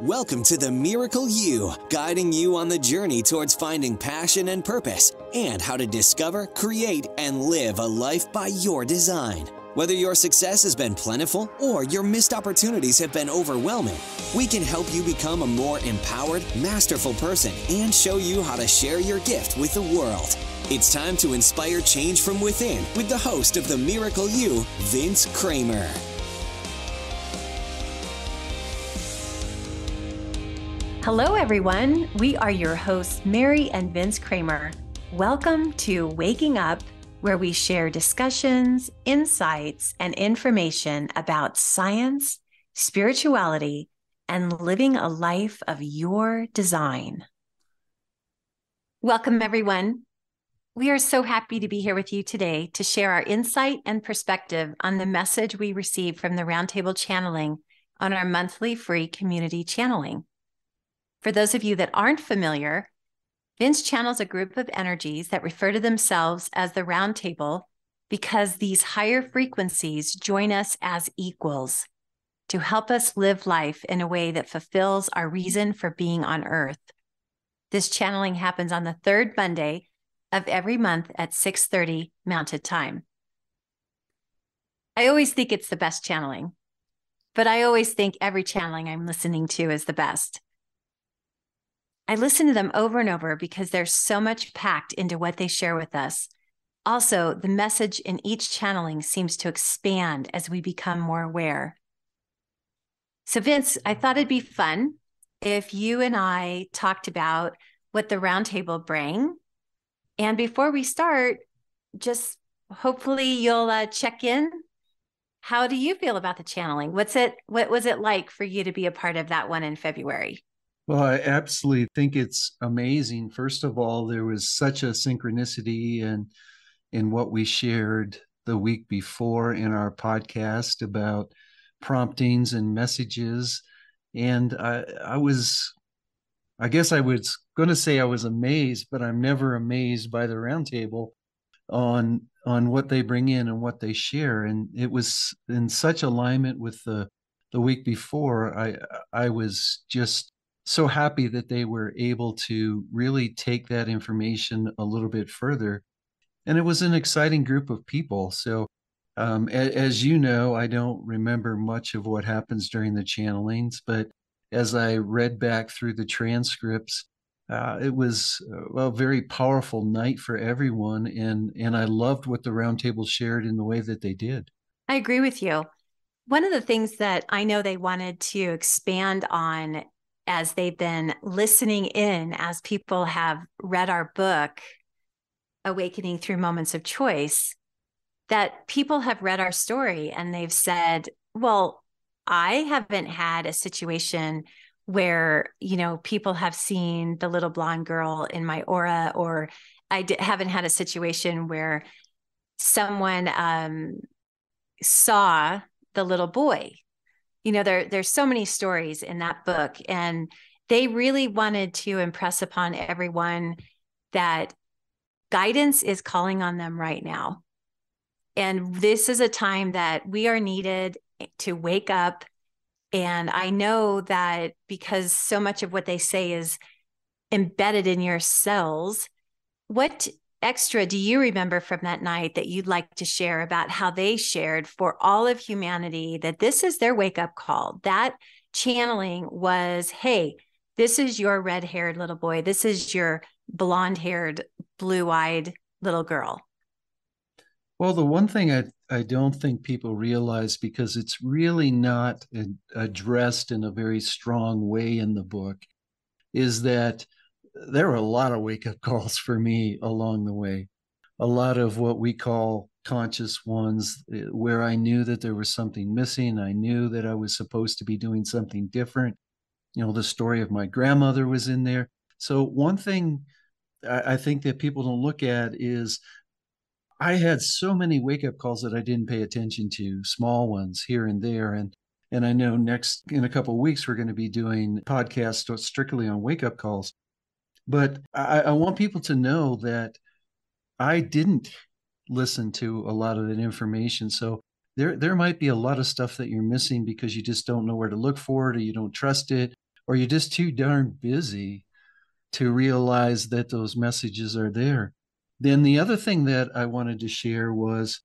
Welcome to the Miracle You, guiding you on the journey towards finding passion and purpose and how to discover, create, and live a life by your design. Whether your success has been plentiful or your missed opportunities have been overwhelming, we can help you become a more empowered, masterful person and show you how to share your gift with the world. It's time to inspire change from within with the host of The Miracle You, Vince Kramer. Hello, everyone. We are your hosts, Mary and Vince Kramer. Welcome to Waking Up, where we share discussions, insights, and information about science, spirituality, and living a life of your design. Welcome, everyone. We are so happy to be here with you today to share our insight and perspective on the message we received from the Roundtable Channeling on our monthly free community channeling. For those of you that aren't familiar, Vince channels a group of energies that refer to themselves as the round table because these higher frequencies join us as equals to help us live life in a way that fulfills our reason for being on earth. This channeling happens on the third Monday of every month at 6:30 mountain time. I always think it's the best channeling, but I always think every channeling I'm listening to is the best. I listen to them over and over because there's so much packed into what they share with us. Also, the message in each channeling seems to expand as we become more aware. So, Vince, I thought it'd be fun if you and I talked about what the roundtable bring. And before we start, just hopefully you'll uh, check in. How do you feel about the channeling? What's it? What was it like for you to be a part of that one in February? Well, I absolutely think it's amazing. First of all, there was such a synchronicity in in what we shared the week before in our podcast about promptings and messages. And I, I was, I guess I was going to say I was amazed, but I'm never amazed by the roundtable on on what they bring in and what they share. And it was in such alignment with the the week before. I I was just so happy that they were able to really take that information a little bit further. And it was an exciting group of people. So, um, a, as you know, I don't remember much of what happens during the channelings, but as I read back through the transcripts, uh, it was a very powerful night for everyone, and and I loved what the roundtable shared in the way that they did. I agree with you. One of the things that I know they wanted to expand on as they've been listening in as people have read our book, Awakening Through Moments of Choice, that people have read our story and they've said, well, I haven't had a situation where, you know, people have seen the little blonde girl in my aura, or I d- haven't had a situation where someone um, saw the little boy you know there there's so many stories in that book and they really wanted to impress upon everyone that guidance is calling on them right now. And this is a time that we are needed to wake up and i know that because so much of what they say is embedded in your cells what extra do you remember from that night that you'd like to share about how they shared for all of humanity that this is their wake up call? That channeling was, hey, this is your red haired little boy. This is your blonde haired, blue eyed little girl. Well, the one thing I, I don't think people realize because it's really not addressed in a very strong way in the book is that there were a lot of wake up calls for me along the way. A lot of what we call conscious ones, eh, where I knew that there was something missing. I knew that I was supposed to be doing something different. You know, the story of my grandmother was in there. So, one thing I, think that people don't look at is I had so many wake up calls that I didn't pay attention to, small ones here and there. And and I know next in a couple of weeks we're going to be doing podcasts strictly on wake up calls. But I, I want people to know that I didn't listen to a lot of that information. So there there might be a lot of stuff that you're missing because you just don't know where to look for it or you don't trust it or you're just too darn busy to realize that those messages are there. Then the other thing that I wanted to share was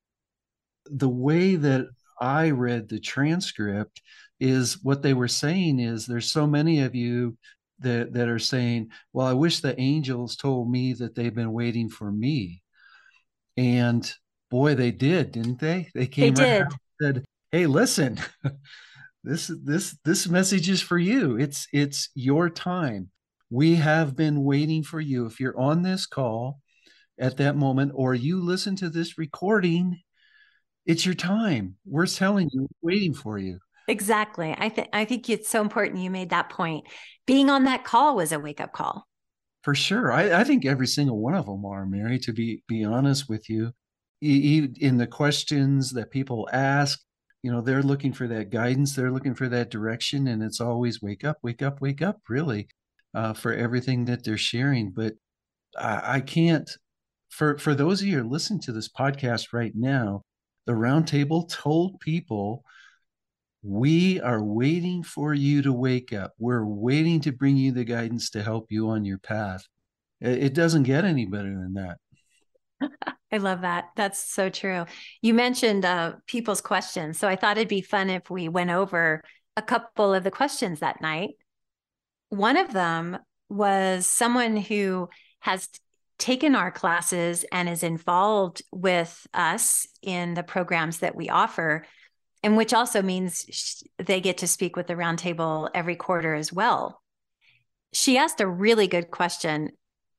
the way that I read the transcript is what they were saying is there's so many of you that that are saying, well, I wish the angels told me that they've been waiting for me. And boy, they did, didn't they? They came they did. said, "Hey, listen, this this this message is for you. It's it's your time. We have been waiting for you. If you're on this call at that moment, or you listen to this recording, it's your time. We're telling you, waiting for you." Exactly. I think I think it's so important you made that point. Being on that call was a wake up call. For sure. I, I think every single one of them are, Mary, to be be honest with you. In the questions that people ask, you know, they're looking for that guidance, they're looking for that direction, and it's always wake up, wake up, wake up, really, uh, for everything that they're sharing. But I, I can't for for those of you who are listening to this podcast right now, the roundtable told people we are waiting for you to wake up. We're waiting to bring you the guidance to help you on your path. It doesn't get any better than that. I love that. That's so true. You mentioned uh, people's questions. So I thought it'd be fun if we went over a couple of the questions that night. One of them was someone who has taken our classes and is involved with us in the programs that we offer and which also means they get to speak with the roundtable every quarter as well. She asked a really good question,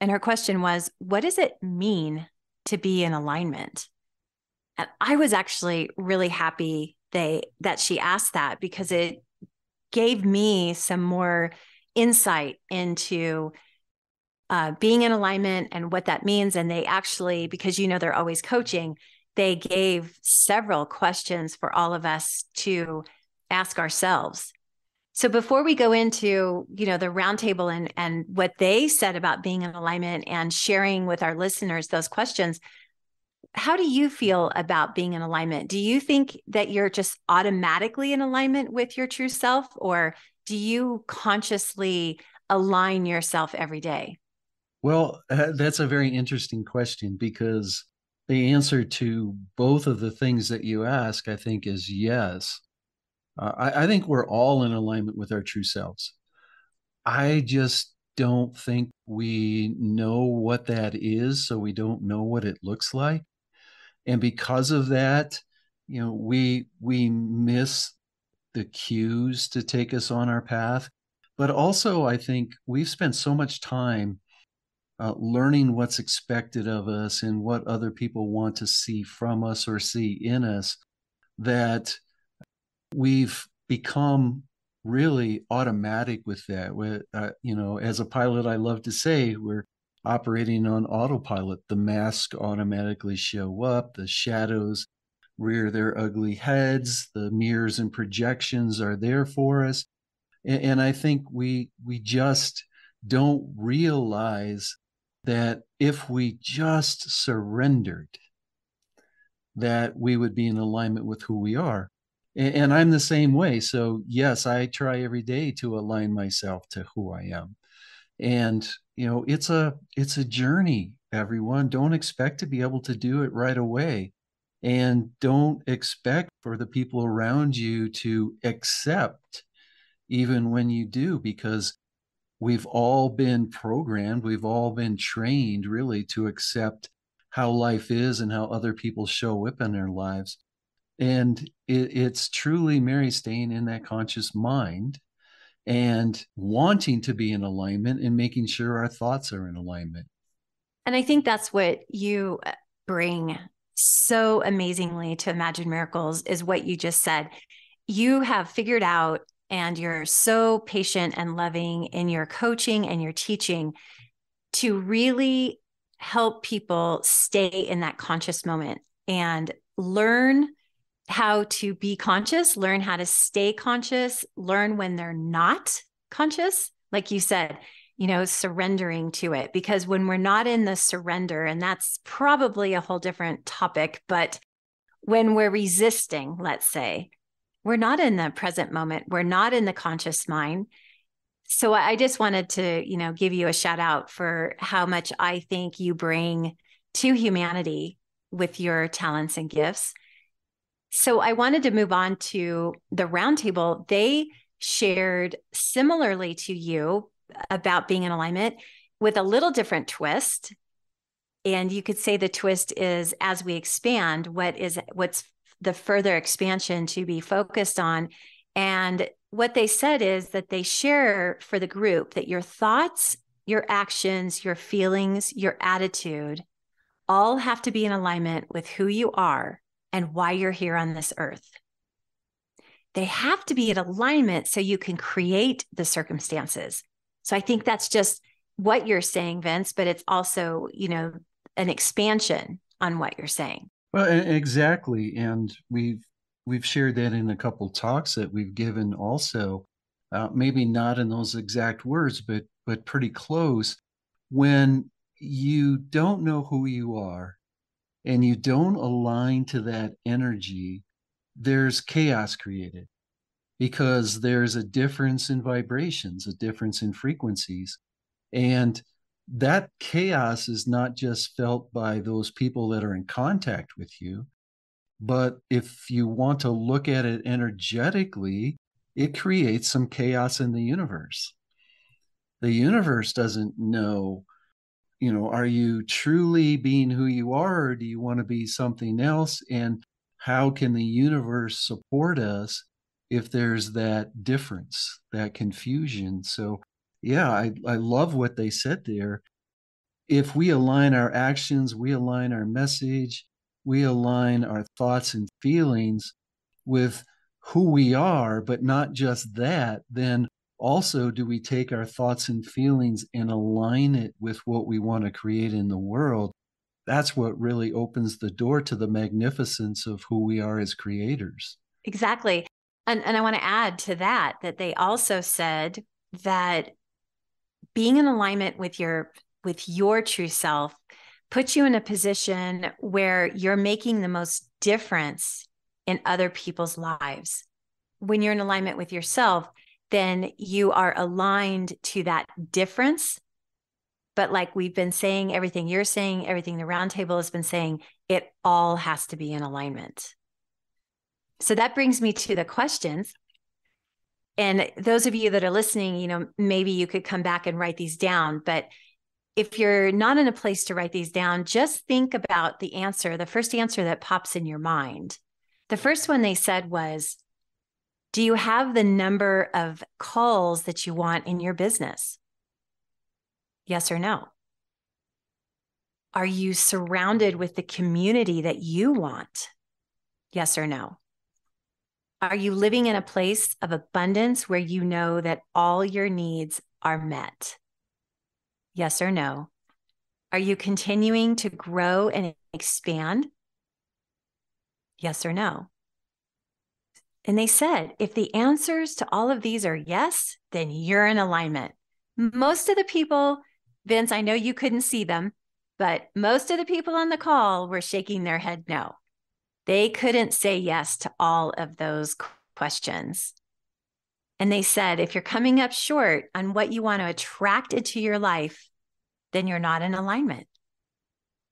and her question was, What does it mean to be in alignment? And I was actually really happy they that she asked that because it gave me some more insight into uh, being in alignment and what that means. And they actually, because you know they're always coaching, they gave several questions for all of us to ask ourselves. So before we go into, you know, the roundtable and and what they said about being in alignment and sharing with our listeners those questions, how do you feel about being in alignment? Do you think that you're just automatically in alignment with your true self or do you consciously align yourself every day? Well, uh, that's a very interesting question because the answer to both of the things that you ask, I think, is yes. Uh, I, I think we're all in alignment with our true selves. I just don't think we know what that is, so we don't know what it looks like. And because of that, you know, we we miss the cues to take us on our path. But also, I think we've spent so much time uh, learning what's expected of us and what other people want to see from us or see in us that we've become really automatic with that. With uh, you know as a pilot i love to say we're operating on autopilot. The masks automatically show up the shadows rear their ugly heads the mirrors and projections are there for us. And, and i think we we just don't realize that if we just surrendered, that we would be in alignment with who we are. And, and I'm the same way. So, yes, I try every day to align myself to who I am. And, you know, it's a it's a journey, everyone. Don't expect to be able to do it right away. And don't expect for the people around you to accept even when you do, because we've all been programmed, we've all been trained really to accept how life is and how other people show up in their lives. And it, it's truly Mary staying in that conscious mind and wanting to be in alignment and making sure our thoughts are in alignment. And I think that's what you uh, bring so amazingly to Imagine Miracles is what you just said. You have figured out and you're so patient and loving in your coaching and your teaching to really help people stay in that conscious moment and learn how to be conscious, learn how to stay conscious, learn when they're not conscious. Like you said, you know, surrendering to it. Because when we're not in the surrender, and that's probably a whole different topic, but when we're resisting, let's say, we're not in the present moment. We're not in the conscious mind. So I just wanted to, you know, give you a shout out for how much I think you bring to humanity with your talents and gifts. So I wanted to move on to the roundtable. They shared similarly to you about being in alignment with a little different twist. And you could say the twist is as we expand, what is what's the further expansion to be focused on. And what they said is that they share for the group that your thoughts, your actions, your feelings, your attitude all have to be in alignment with who you are and why you're here on this earth. They have to be in alignment so you can create the circumstances. So I think that's just what you're saying, Vince, but it's also, you know, an expansion on what you're saying. Well, exactly. And we've we've shared that in a couple talks that we've given also. Uh, maybe not in those exact words, but but pretty close. When you don't know who you are and you don't align to that energy, there's chaos created because there's a difference in vibrations, a difference in frequencies. And that chaos is not just felt by those people that are in contact with you, but if you want to look at it energetically, it creates some chaos in the universe. The universe doesn't know you know, are you truly being who you are, or do you want to be something else? And how can the universe support us if there's that difference, that confusion? So, yeah, I, I love what they said there. If we align our actions, we align our message, we align our thoughts and feelings with who we are, but not just that, then also do we take our thoughts and feelings and align it with what we want to create in the world. That's what really opens the door to the magnificence of who we are as creators. Exactly. And, and i want to add to that that they also said that being in alignment with your with your true self puts you in a position where you're making the most difference in other people's lives when you're in alignment with yourself then you are aligned to that difference. But like we've been saying, everything you're saying, everything the roundtable has been saying, it all has to be in alignment. So that brings me to the questions. And those of you that are listening, you know, maybe you could come back and write these down. But if you're not in a place to write these down, just think about the answer, the first answer that pops in your mind. The first one they said was, do you have the number of calls that you want in your business? Yes or no? Are you surrounded with the community that you want? Yes or no? Are you living in a place of abundance where you know that all your needs are met? Yes or no? Are you continuing to grow and expand? Yes or no? And they said, if the answers to all of these are yes, then you're in alignment. Most of the people, Vince, I know you couldn't see them, but most of the people on the call were shaking their head no. They couldn't say yes to all of those questions. And they said, if you're coming up short on what you want to attract into your life, then you're not in alignment.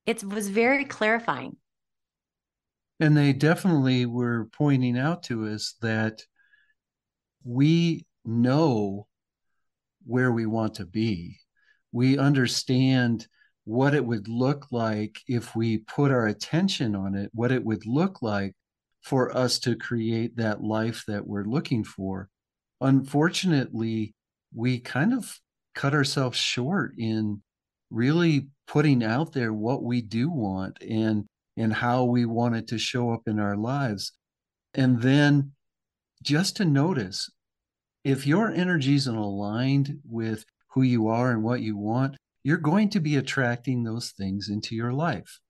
It was very clarifying. And they definitely were pointing out to us that we know where we want to be. We understand what it would look like if we put our attention on it, what it would look like for us to create that life that we're looking for. Unfortunately, we kind of cut ourselves short in really putting out there what we do want and and how we want it to show up in our lives. And then just to notice if your energy isn't aligned with who you are and what you want, you're going to be attracting those things into your life.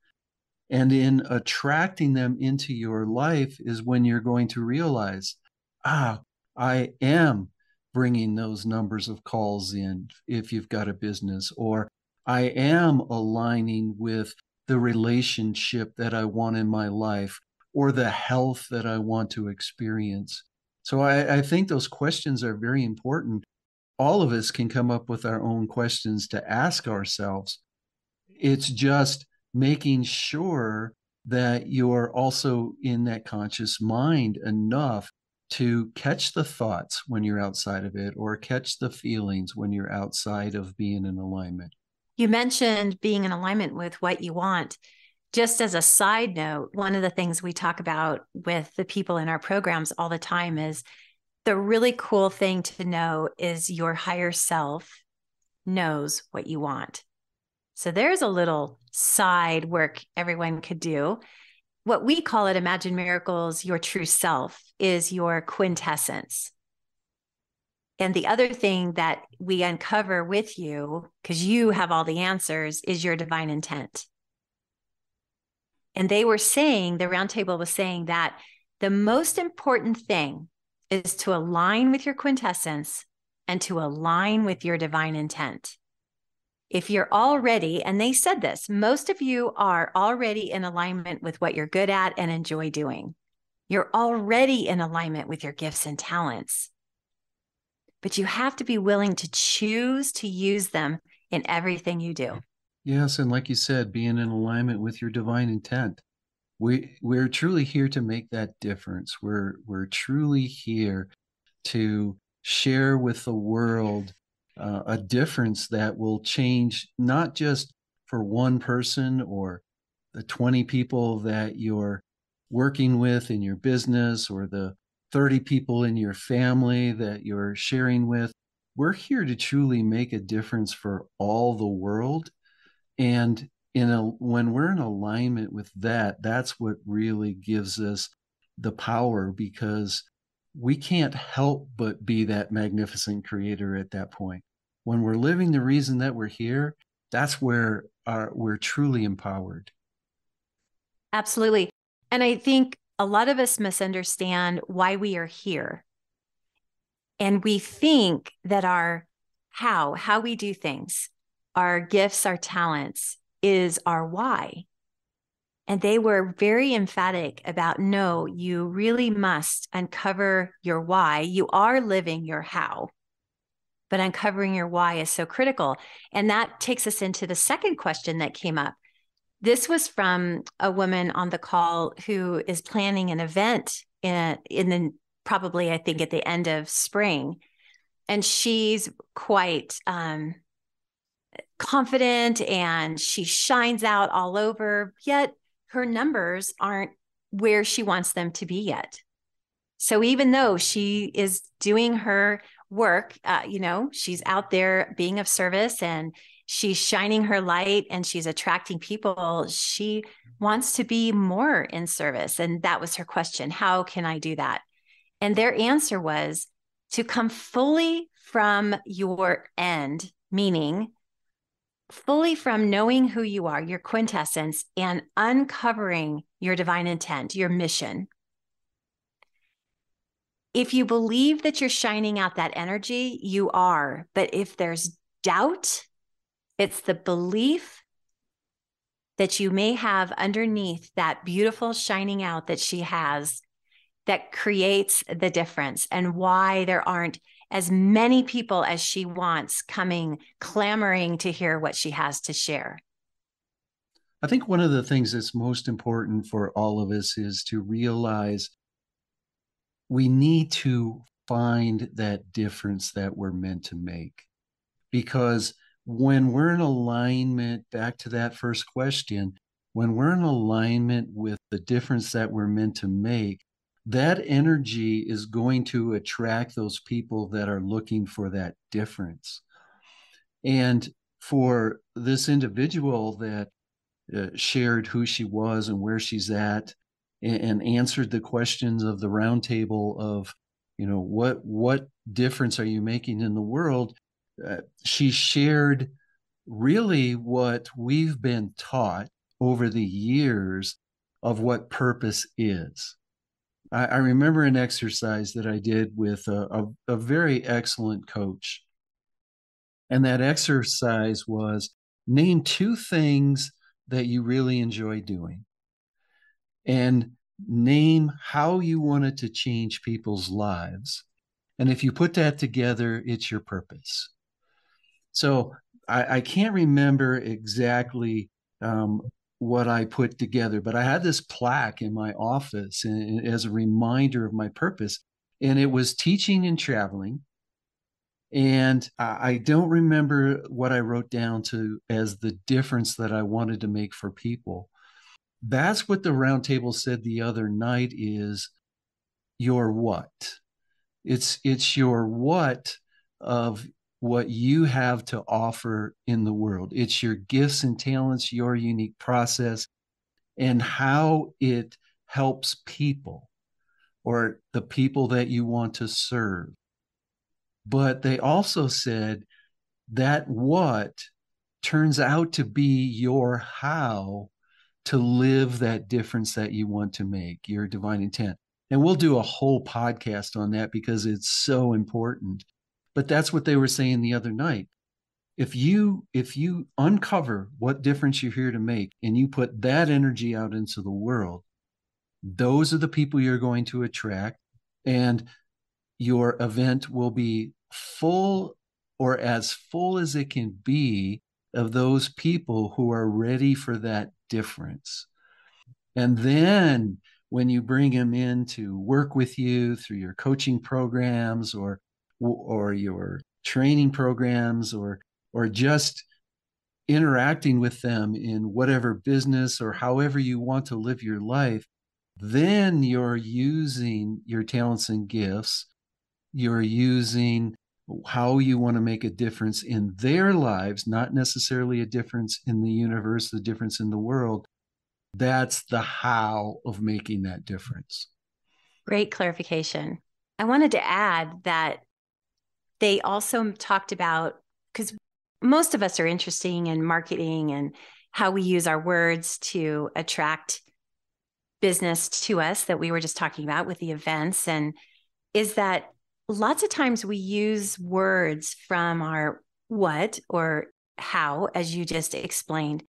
And in attracting them into your life is when you're going to realize, ah, I am bringing those numbers of calls in if you've got a business, or I am aligning with the relationship that I want in my life or the health that I want to experience. So I, I think those questions are very important. All of us can come up with our own questions to ask ourselves. It's just making sure that you're also in that conscious mind enough to catch the thoughts when you're outside of it or catch the feelings when you're outside of being in alignment. You mentioned being in alignment with what you want. Just as a side note, one of the things we talk about with the people in our programs all the time is the really cool thing to know is your higher self knows what you want. So there's a little side work everyone could do. What we call it Imagine Miracles, your true self is your quintessence. And the other thing that we uncover with you, because you have all the answers, is your divine intent. And they were saying, the roundtable was saying that the most important thing is to align with your quintessence and to align with your divine intent. If you're already, and they said this, most of you are already in alignment with what you're good at and enjoy doing. You're already in alignment with your gifts and talents. But you have to be willing to choose to use them in everything you do. Yes, and like you said, being in alignment with your divine intent we we're truly here to make that difference. We're we're truly here to share with the world uh, a difference that will change not just for one person or the 20 people that you're working with in your business or the 30 people in your family that you're sharing with. We're here to truly make a difference for all the world. And in a when we're in alignment with that that's what really gives us the power because we can't help but be that magnificent creator at that point. When we're living the reason that we're here that's where our, we're truly empowered. Absolutely. And i think a lot of us misunderstand why we are here. And we think that our how how we do things our gifts our talents is our why. And they were very emphatic about no, you really must uncover your why. You are living your how, but uncovering your why is so critical. And that takes us into the second question that came up. This was from a woman on the call who is planning an event in, in the probably, I think, at the end of spring. And she's quite um, confident and she shines out all over, yet her numbers aren't where she wants them to be yet. So even though she is doing her work, uh, you know, she's out there being of service and she's shining her light and she's attracting people, she wants to be more in service. And that was her question How can I do that? And their answer was to come fully from your end, meaning fully from knowing who you are, your quintessence, and uncovering your divine intent, your mission. If you believe that you're shining out that energy, you are. But if there's doubt, it's the belief that you may have underneath that beautiful shining out that she has that creates the difference and why there aren't as many people as she wants coming, clamoring to hear what she has to share. I think one of the things that's most important for all of us is to realize we need to find that difference that we're meant to make. Because when we're in alignment, back to that first question, when we're in alignment with the difference that we're meant to make, that energy is going to attract those people that are looking for that difference. And for this individual that uh, shared who she was and where she's at and, and answered the questions of the roundtable of, you know, what what difference are you making in the world? Uh, she shared really what we've been taught over the years of what purpose is I, I remember an exercise that I did with a, a, a very excellent coach. And that exercise was name two things that you really enjoy doing and name how you wanted to change people's lives And if you put that together, it's your purpose. So I, I can't remember exactly um, what I put together, but I had this plaque in my office and, as a reminder of my purpose. And it was teaching and traveling. And I don't remember what I wrote down to as the difference that I wanted to make for people. That's what the roundtable said the other night is your what. It's it's your what of what you have to offer in the world. It's your gifts and talents, your unique process, and how it helps people or the people that you want to serve. But they also said that what turns out to be your how to live that difference that you want to make, your divine intent. And we'll do a whole podcast on that because it's so important. But that's what they were saying the other night. If you if you uncover what difference you're here to make and you put that energy out into the world, those are the people you're going to attract and your event will be full or as full as it can be of those people who are ready for that difference. And then when you bring them in to work with you through your coaching programs or or your training programs or or just interacting with them in whatever business or however you want to live your life then you're using your talents and gifts. You're using how you want to make a difference in their lives not necessarily a difference in the universe the difference in the world. That's the how of making that difference. Great clarification. I wanted to add that they also talked about because most of us are interesting in marketing and how we use our words to attract business to us that we were just talking about with the events. And is that lots of times we use words from our what or how as you just explained.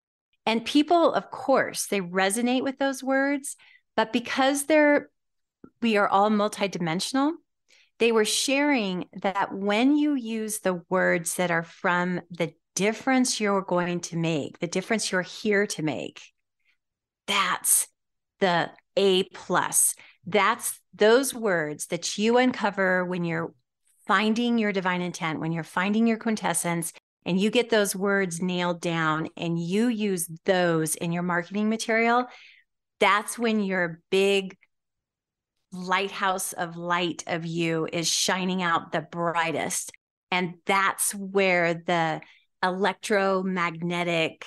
And people of course they resonate with those words but because they're we are all multidimensional they were sharing that when you use the words that are from the difference you're going to make, the difference you're here to make, that's the A plus. That's those words that you uncover when you're finding your divine intent, when you're finding your quintessence, and you get those words nailed down and you use those in your marketing material. That's when your big lighthouse of light of you is shining out the brightest. And that's where the electromagnetic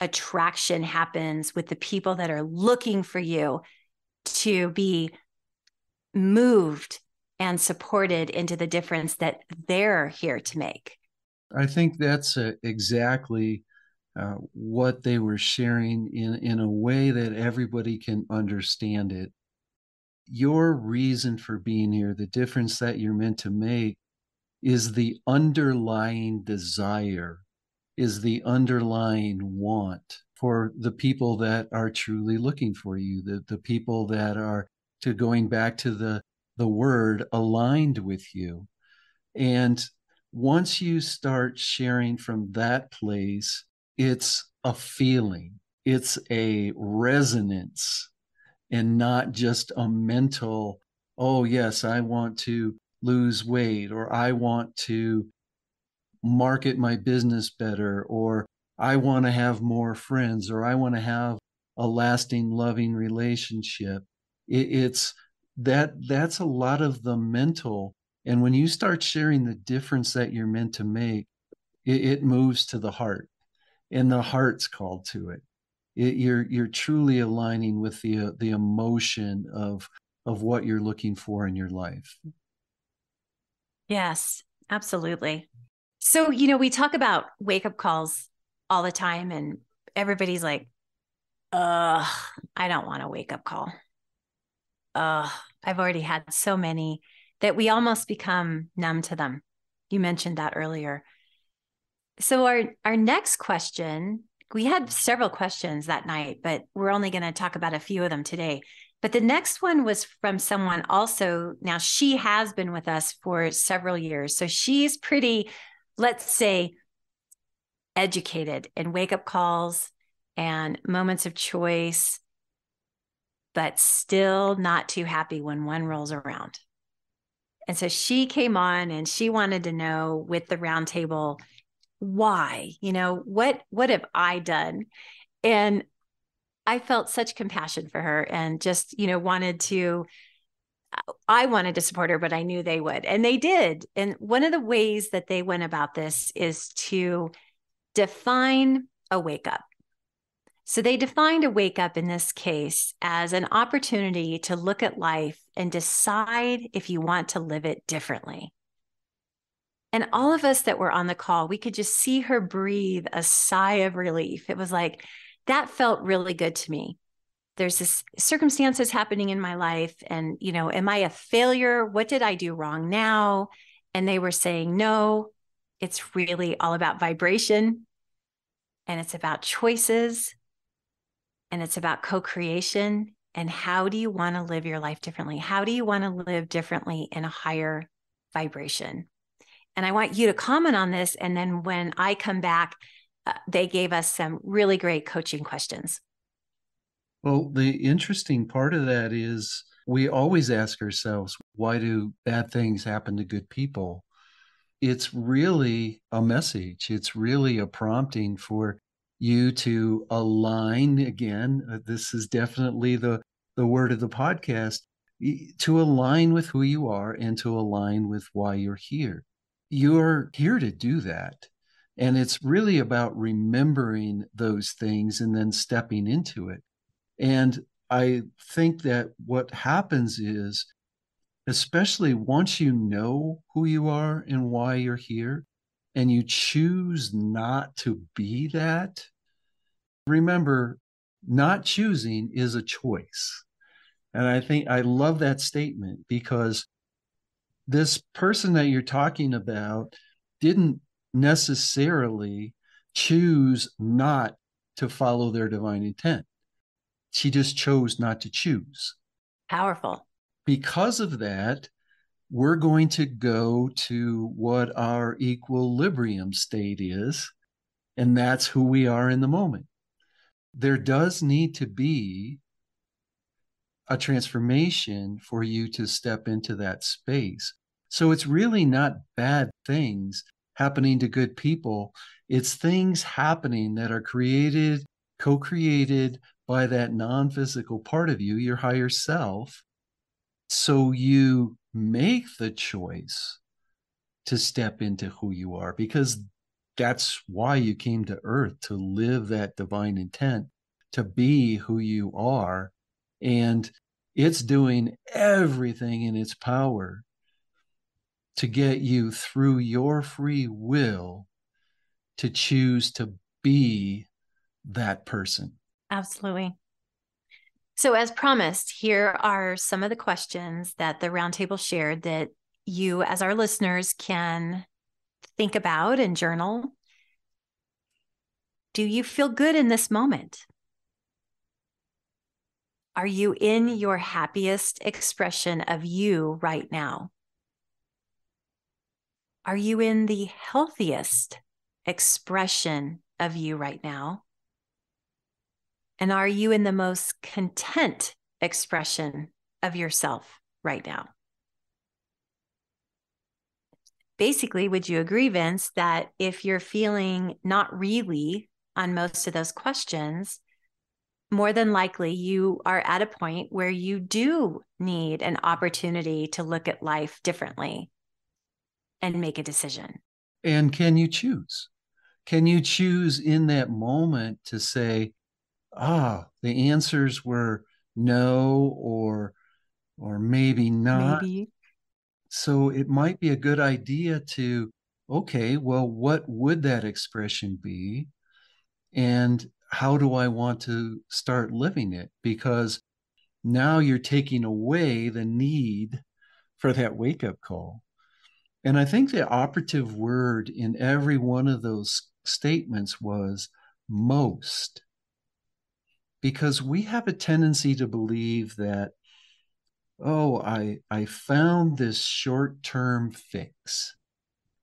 attraction happens with the people that are looking for you to be moved and supported into the difference that they're here to make. I think that's uh, exactly uh, what they were sharing in, in a way that everybody can understand it your reason for being here, the difference that you're meant to make, is the underlying desire, is the underlying want for the people that are truly looking for you, the, the people that are to going back to the the word aligned with you. And once you start sharing from that place, it's a feeling, it's a resonance and not just a mental, oh, yes, I want to lose weight or I want to market my business better or I want to have more friends or I want to have a lasting loving relationship. It, it's that that's a lot of the mental. And when you start sharing the difference that you're meant to make, it, it moves to the heart and the heart's called to it it, you're you're truly aligning with the uh, the emotion of of what you're looking for in your life. Yes absolutely. So you know we talk about wake up calls all the time and everybody's like uh i don't want a wake up call. Uh i've already had so many that we almost become numb to them. You mentioned that earlier. So our our next question we had several questions that night, but we're only going to talk about a few of them today. But the next one was from someone also. Now, she has been with us for several years. So she's pretty, let's say, educated in wake up calls and moments of choice, but still not too happy when one rolls around. And so she came on and she wanted to know with the roundtable why, you know, what what have I done? And I felt such compassion for her and just, you know, wanted to I wanted to support her, but I knew they would. And they did. And one of the ways that they went about this is to define a wake up. So they defined a wake up in this case as an opportunity to look at life and decide if you want to live it differently. And all of us that were on the call, we could just see her breathe a sigh of relief. It was like, that felt really good to me. There's this circumstances happening in my life. And, you know, am I a failure? What did I do wrong now? And they were saying, no, it's really all about vibration and it's about choices and it's about co creation. And how do you want to live your life differently? How do you want to live differently in a higher vibration? And I want you to comment on this. And then when I come back, uh, they gave us some really great coaching questions. Well, the interesting part of that is we always ask ourselves, why do bad things happen to good people? It's really a message, it's really a prompting for you to align again. Uh, this is definitely the, the word of the podcast to align with who you are and to align with why you're here. You're here to do that. And it's really about remembering those things and then stepping into it. And I think that what happens is, especially once you know who you are and why you're here, and you choose not to be that, remember, not choosing is a choice. And I think I love that statement because this person that you're talking about didn't necessarily choose not to follow their divine intent. She just chose not to choose. Powerful. Because of that, we're going to go to what our equilibrium state is, and that's who we are in the moment. There does need to be a transformation for you to step into that space. So it's really not bad things happening to good people. It's things happening that are created, co created by that non physical part of you, your higher self. So you make the choice to step into who you are because that's why you came to earth to live that divine intent, to be who you are. And it's doing everything in its power to get you through your free will to choose to be that person. Absolutely. So, as promised, here are some of the questions that the roundtable shared that you, as our listeners, can think about and journal. Do you feel good in this moment? Are you in your happiest expression of you right now? Are you in the healthiest expression of you right now? And are you in the most content expression of yourself right now? Basically, would you agree, Vince, that if you're feeling not really on most of those questions, more than likely you are at a point where you do need an opportunity to look at life differently and make a decision. And can you choose? Can you choose in that moment to say, ah, the answers were no or or maybe not. Maybe. So it might be a good idea to okay, well, what would that expression be? And how do I want to start living it? Because now you're taking away the need for that wake up call. And I think the operative word in every one of those statements was most. because we have a tendency to believe that oh i i found this short-term fix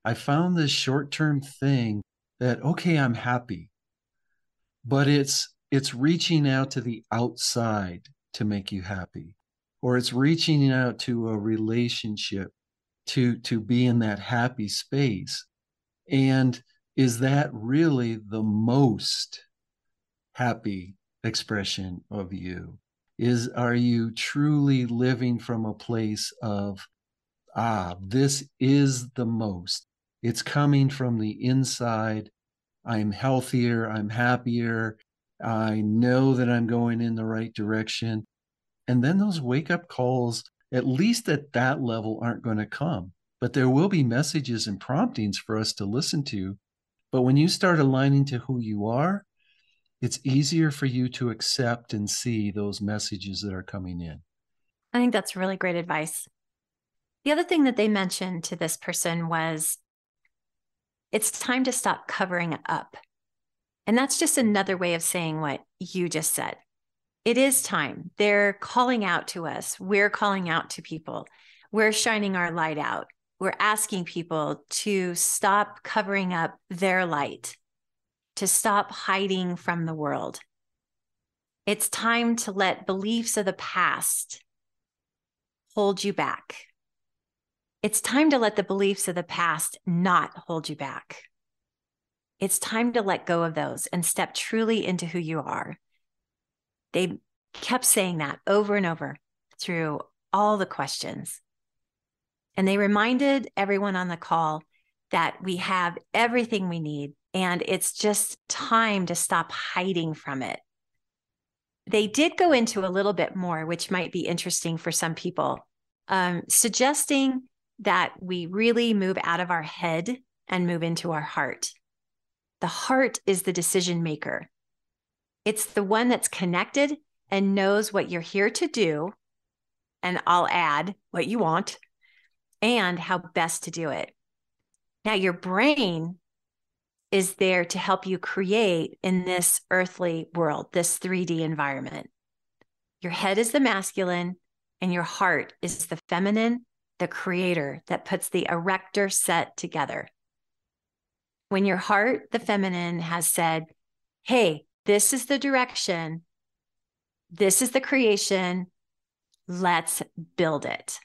i found this short-term thing that okay i'm happy but it's it's reaching out to the outside to make you happy or it's reaching out to a relationship to to be in that happy space. And is that really the most happy expression of you? Is are you truly living from a place of ah this is the most. It's coming from the inside. I'm healthier. I'm happier. I know that i'm going in the right direction. And then those wake up calls at least at that level aren't going to come but there will be messages and promptings for us to listen to but when you start aligning to who you are it's easier for you to accept and see those messages that are coming in. I think that's really great advice. The other thing that they mentioned to this person was it's time to stop covering up. And that's just another way of saying what you just said. It is time. They're calling out to us. We're calling out to people. We're shining our light out. We're asking people to stop covering up their light to stop hiding from the world. It's time to let beliefs of the past hold you back. It's time to let the beliefs of the past not hold you back. It's time to let go of those and step truly into who you are. They kept saying that over and over through all the questions. And they reminded everyone on the call that we have everything we need and it's just time to stop hiding from it. They did go into a little bit more, which might be interesting for some people, um, suggesting that we really move out of our head and move into our heart. The heart is the decision maker, it's the one that's connected and knows what you're here to do. And I'll add what you want and how best to do it. Now, your brain is there to help you create in this earthly world, this 3D environment. Your head is the masculine, and your heart is the feminine, the creator that puts the erector set together. When your heart, the feminine, has said, Hey, this is the direction, this is the creation, let's build it.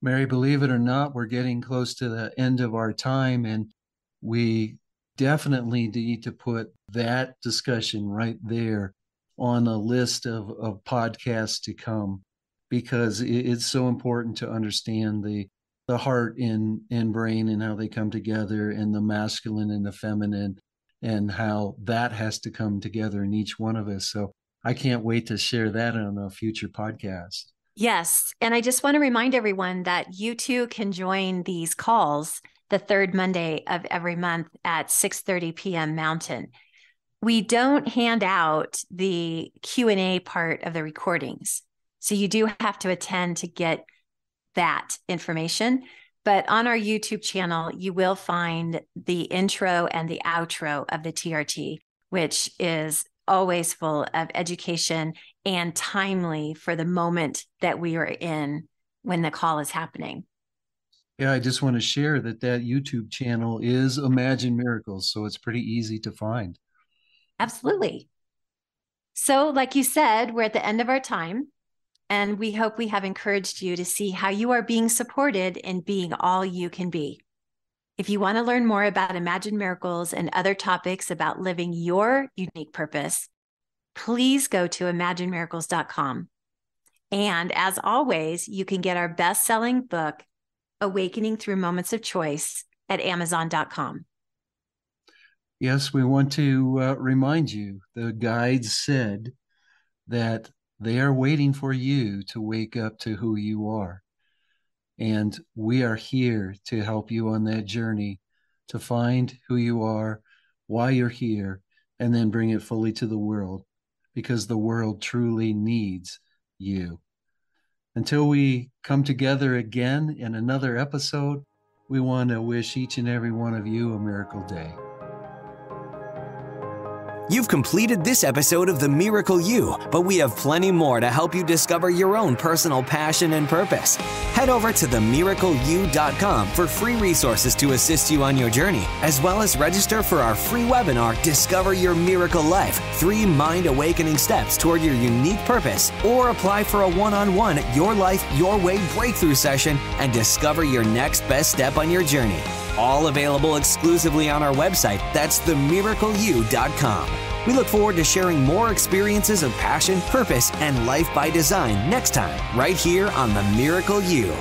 Mary, believe it or not, we're getting close to the end of our time, and we definitely need to put that discussion right there on a list of, of podcasts to come because it's so important to understand the the heart and, and brain and how they come together and the masculine and the feminine and how that has to come together in each one of us. So I can't wait to share that on a future podcast. Yes. And I just want to remind everyone that you too can join these calls the third Monday of every month at 6:30 p.m. Mountain. We don't hand out the Q&A part of the recordings. So you do have to attend to get that information, but on our YouTube channel you will find the intro and the outro of the TRT, which is always full of education and timely for the moment that we are in when the call is happening. Yeah, I just want to share that that YouTube channel is Imagine Miracles, so it's pretty easy to find. Absolutely. So, like you said, we're at the end of our time, and we hope we have encouraged you to see how you are being supported in being all you can be. If you want to learn more about Imagine Miracles and other topics about living your unique purpose, please go to imaginemiracles.com. And as always, you can get our best selling book, Awakening Through Moments of Choice at Amazon.com. Yes, we want to uh, remind you the guides said that they are waiting for you to wake up to who you are. And we are here to help you on that journey to find who you are, why you're here, and then bring it fully to the world because the world truly needs you. Until we come together again in another episode, we want to wish each and every one of you a miracle day. You've completed this episode of The Miracle You, but we have plenty more to help you discover your own personal passion and purpose. Head over to themiracleyou.com for free resources to assist you on your journey, as well as register for our free webinar, Discover Your Miracle Life Three Mind Awakening Steps Toward Your Unique Purpose, or apply for a one on one Your Life, Your Way breakthrough session and discover your next best step on your journey. All available exclusively on our website. That's themiracleyou.com. We look forward to sharing more experiences of passion, purpose, and life by design next time, right here on The Miracle You.